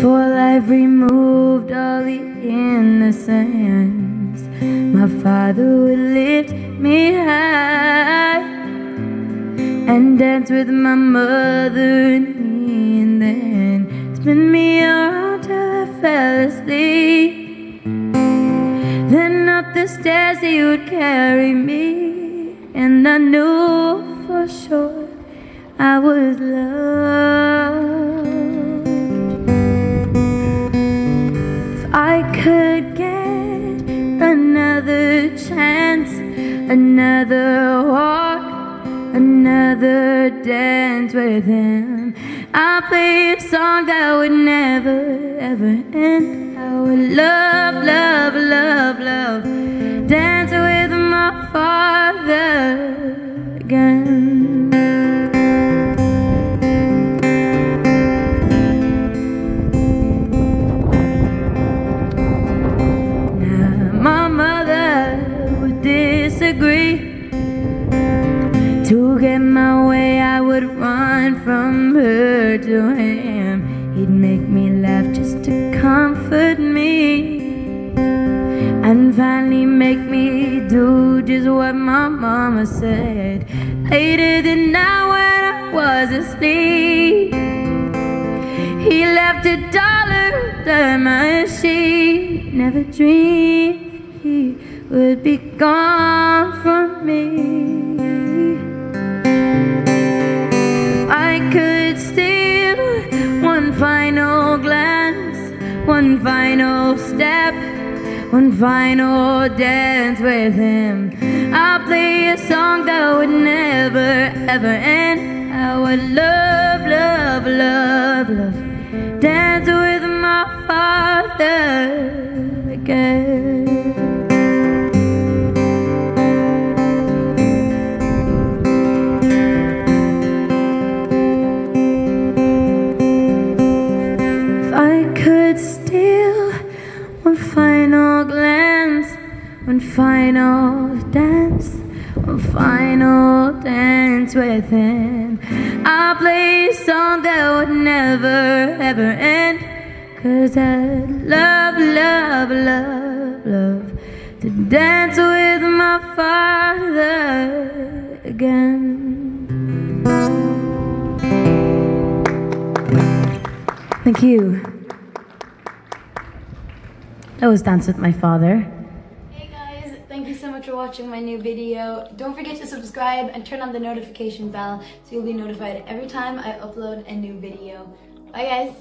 I've removed all the innocence. My father would lift me high and dance with my mother and me, and then spin me around till I fell asleep. Then up the stairs he would carry me, and I knew for sure I was loved. Another chance, another walk, another dance with him, I'll play a song that would never ever end. I would love, love, love, love, dance with my father again. Disagree. To get my way, I would run from her to him. He'd make me laugh just to comfort me. And finally make me do just what my mama said. Later that night when I was asleep. He left a dollar under my sheet. Never dreamed he would be gone from me. If I could steal one final glance, one final step, one final dance with him. I'll play a song that would never ever end. I would love, love, love, love dance with one final dance, one final dance with him. I'll play a song that would never ever end. Cause I love, love, love, love to dance with my father again. Thank you. I was Dance with My Father. Thank you so much for watching my new video. Don't forget to subscribe and turn on the notification bell so you'll be notified every time I upload a new video. Bye guys.